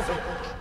over.